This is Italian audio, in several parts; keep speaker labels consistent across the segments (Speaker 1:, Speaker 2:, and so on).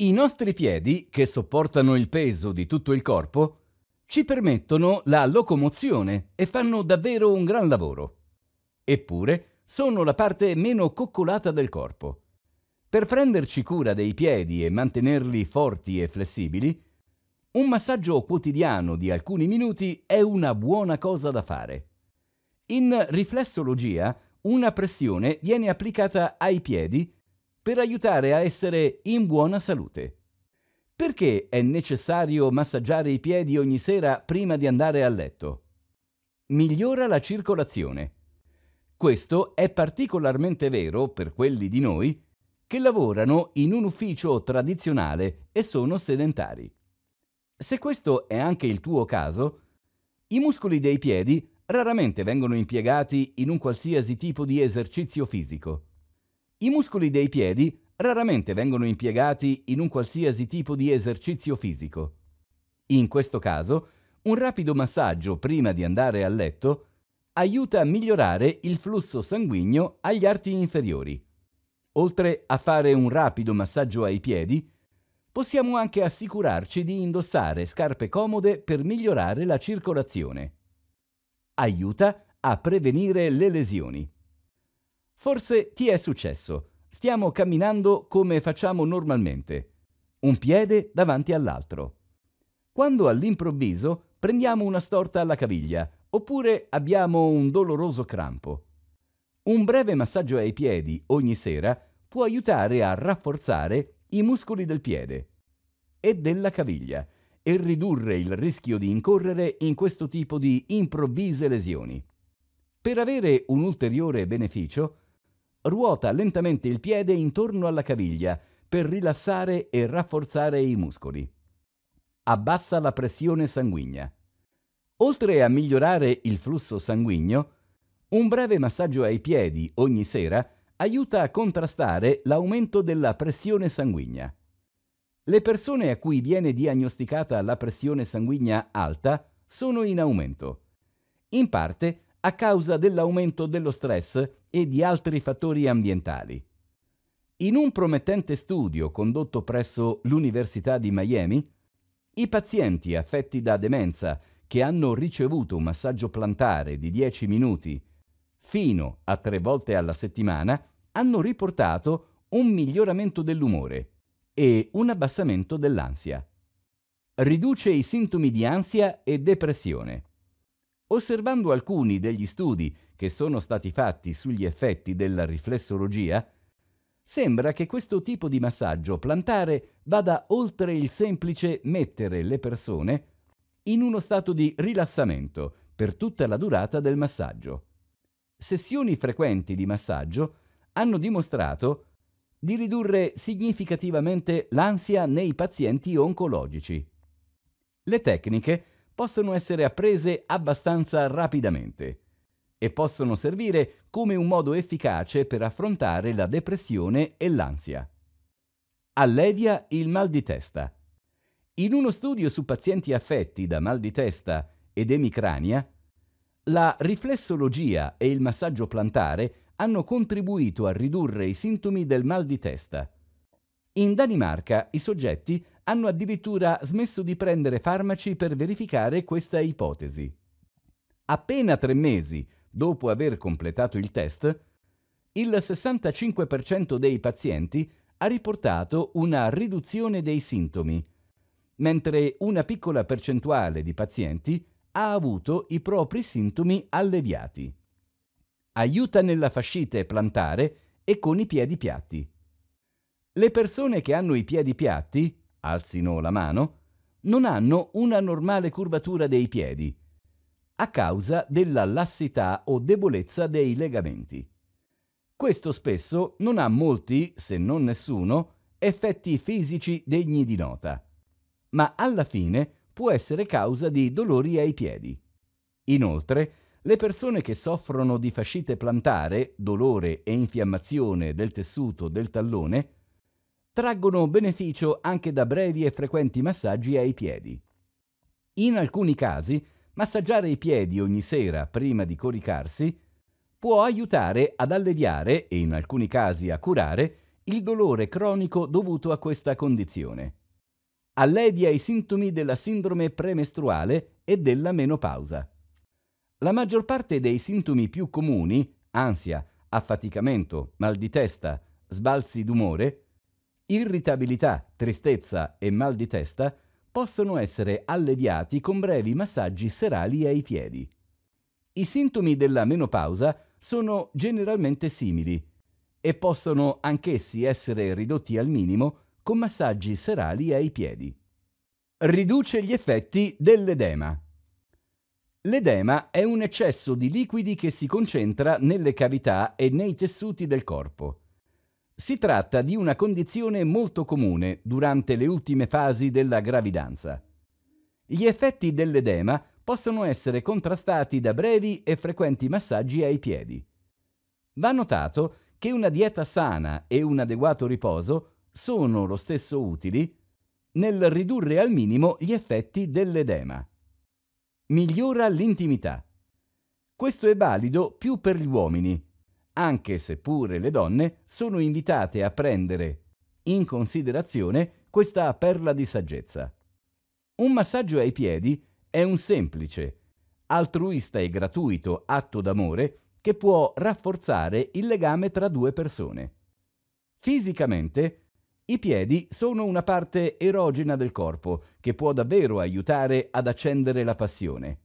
Speaker 1: I nostri piedi, che sopportano il peso di tutto il corpo, ci permettono la locomozione e fanno davvero un gran lavoro. Eppure sono la parte meno coccolata del corpo. Per prenderci cura dei piedi e mantenerli forti e flessibili, un massaggio quotidiano di alcuni minuti è una buona cosa da fare. In riflessologia, una pressione viene applicata ai piedi per aiutare a essere in buona salute. Perché è necessario massaggiare i piedi ogni sera prima di andare a letto? Migliora la circolazione. Questo è particolarmente vero per quelli di noi che lavorano in un ufficio tradizionale e sono sedentari. Se questo è anche il tuo caso, i muscoli dei piedi raramente vengono impiegati in un qualsiasi tipo di esercizio fisico. I muscoli dei piedi raramente vengono impiegati in un qualsiasi tipo di esercizio fisico. In questo caso, un rapido massaggio prima di andare a letto aiuta a migliorare il flusso sanguigno agli arti inferiori. Oltre a fare un rapido massaggio ai piedi, possiamo anche assicurarci di indossare scarpe comode per migliorare la circolazione. Aiuta a prevenire le lesioni. Forse ti è successo. Stiamo camminando come facciamo normalmente, un piede davanti all'altro. Quando all'improvviso prendiamo una storta alla caviglia oppure abbiamo un doloroso crampo. Un breve massaggio ai piedi ogni sera può aiutare a rafforzare i muscoli del piede e della caviglia e ridurre il rischio di incorrere in questo tipo di improvvise lesioni. Per avere un ulteriore beneficio, ruota lentamente il piede intorno alla caviglia per rilassare e rafforzare i muscoli. Abbassa la pressione sanguigna. Oltre a migliorare il flusso sanguigno, un breve massaggio ai piedi ogni sera aiuta a contrastare l'aumento della pressione sanguigna. Le persone a cui viene diagnosticata la pressione sanguigna alta sono in aumento, in parte a causa dell'aumento dello stress e di altri fattori ambientali. In un promettente studio condotto presso l'Università di Miami, i pazienti affetti da demenza che hanno ricevuto un massaggio plantare di 10 minuti fino a tre volte alla settimana hanno riportato un miglioramento dell'umore e un abbassamento dell'ansia. Riduce i sintomi di ansia e depressione. Osservando alcuni degli studi che sono stati fatti sugli effetti della riflessologia, sembra che questo tipo di massaggio plantare vada oltre il semplice mettere le persone in uno stato di rilassamento per tutta la durata del massaggio. Sessioni frequenti di massaggio hanno dimostrato di ridurre significativamente l'ansia nei pazienti oncologici. Le tecniche possono essere apprese abbastanza rapidamente e possono servire come un modo efficace per affrontare la depressione e l'ansia. Allevia il mal di testa. In uno studio su pazienti affetti da mal di testa ed emicrania, la riflessologia e il massaggio plantare hanno contribuito a ridurre i sintomi del mal di testa. In Danimarca i soggetti hanno addirittura smesso di prendere farmaci per verificare questa ipotesi. Appena tre mesi dopo aver completato il test, il 65% dei pazienti ha riportato una riduzione dei sintomi, mentre una piccola percentuale di pazienti ha avuto i propri sintomi alleviati. Aiuta nella fascite plantare e con i piedi piatti. Le persone che hanno i piedi piatti, alzino la mano, non hanno una normale curvatura dei piedi, a causa della lassità o debolezza dei legamenti. Questo spesso non ha molti, se non nessuno, effetti fisici degni di nota, ma alla fine può essere causa di dolori ai piedi. Inoltre, le persone che soffrono di fascite plantare, dolore e infiammazione del tessuto del tallone traggono beneficio anche da brevi e frequenti massaggi ai piedi. In alcuni casi, massaggiare i piedi ogni sera prima di coricarsi può aiutare ad alleviare e in alcuni casi a curare il dolore cronico dovuto a questa condizione. Allevia i sintomi della sindrome premestruale e della menopausa. La maggior parte dei sintomi più comuni, ansia, affaticamento, mal di testa, sbalzi d'umore, irritabilità, tristezza e mal di testa, possono essere alleviati con brevi massaggi serali ai piedi. I sintomi della menopausa sono generalmente simili e possono anch'essi essere ridotti al minimo con massaggi serali ai piedi. Riduce gli effetti dell'edema. L'edema è un eccesso di liquidi che si concentra nelle cavità e nei tessuti del corpo. Si tratta di una condizione molto comune durante le ultime fasi della gravidanza. Gli effetti dell'edema possono essere contrastati da brevi e frequenti massaggi ai piedi. Va notato che una dieta sana e un adeguato riposo sono lo stesso utili nel ridurre al minimo gli effetti dell'edema. Migliora l'intimità. Questo è valido più per gli uomini, anche se pure le donne sono invitate a prendere in considerazione questa perla di saggezza. Un massaggio ai piedi è un semplice, altruista e gratuito atto d'amore che può rafforzare il legame tra due persone. Fisicamente, i piedi sono una parte erogena del corpo che può davvero aiutare ad accendere la passione.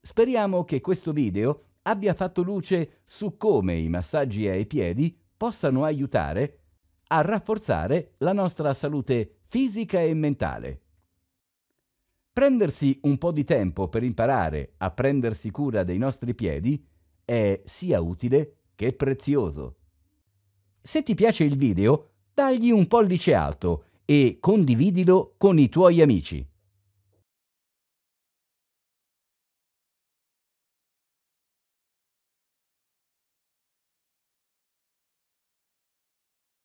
Speaker 1: Speriamo che questo video abbia fatto luce su come i massaggi ai piedi possano aiutare a rafforzare la nostra salute fisica e mentale. Prendersi un po' di tempo per imparare a prendersi cura dei nostri piedi è sia utile che prezioso. Se ti piace il video, dagli un pollice alto e condividilo con i tuoi amici.